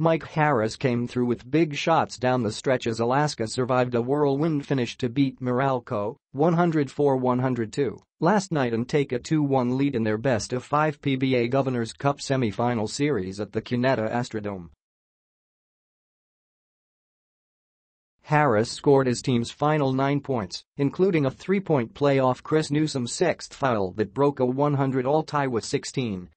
Mike Harris came through with big shots down the stretch as Alaska survived a whirlwind finish to beat Meralco 104-102 last night and take a 2-1 lead in their best of 5 PBA Governors Cup semi-final series at the Cuneta Astrodome. Harris scored his team's final nine points, including a three-point play off Chris Newsome's sixth foul that broke a 100-all tie with 16.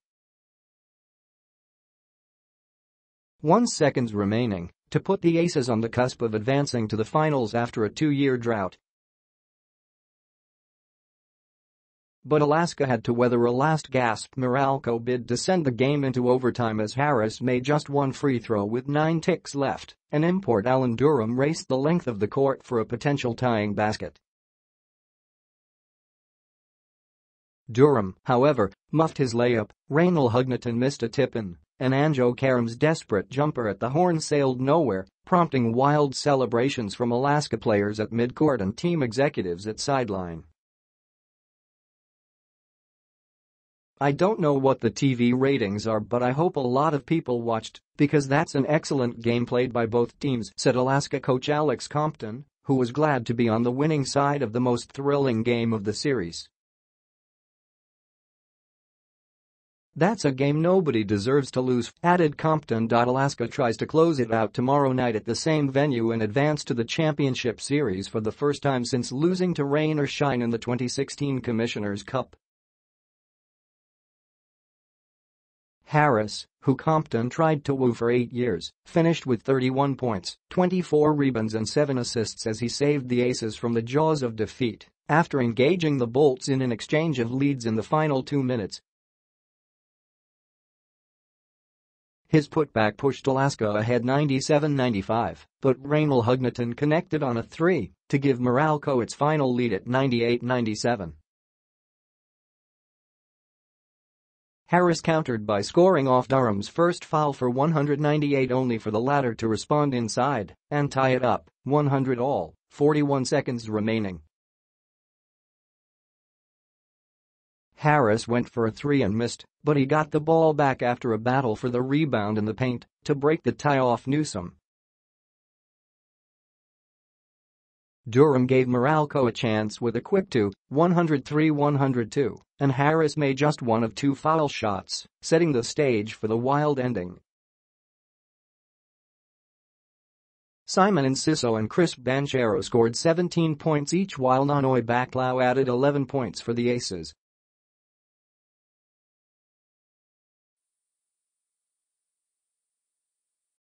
One seconds remaining to put the Aces on the cusp of advancing to the finals after a two-year drought. But Alaska had to weather a last-gasp Meralco bid to send the game into overtime as Harris made just one free throw with nine ticks left, and import Allen Durham raced the length of the court for a potential tying basket. Durham, however, muffed his layup, Reynel Hugnatan missed a tip-in, and Anjo Caram's desperate jumper at the horn sailed nowhere, prompting wild celebrations from Alaska players at midcourt and team executives at sideline. I don't know what the TV ratings are but I hope a lot of people watched, because that's an excellent game played by both teams, said Alaska coach Alex Compton, who was glad to be on the winning side of the most thrilling game of the series. That's a game nobody deserves to lose, added Compton. Alaska tries to close it out tomorrow night at the same venue and advance to the championship series for the first time since losing to rain or shine in the 2016 Commissioner's Cup. Harris, who Compton tried to woo for eight years, finished with 31 points, 24 rebounds and 7 assists as he saved the Aces from the jaws of defeat after engaging the Bolts in an exchange of leads in the final two minutes. His putback pushed Alaska ahead 97-95, but Reynel Hugnatan connected on a three to give Meralco its final lead at 98-97. Harris countered by scoring off Durham's first foul for 198 only for the latter to respond inside and tie it up, 100 all, 41 seconds remaining. Harris went for a three and missed, but he got the ball back after a battle for the rebound in the paint to break the tie off Newsome. Durham gave Meralco a chance with a quick 2, 103-102, and Harris made just one of two foul shots, setting the stage for the wild ending. Simon and Enciso and Chris Banchero scored 17 points each while Nanoy Baclao added 11 points for the Aces.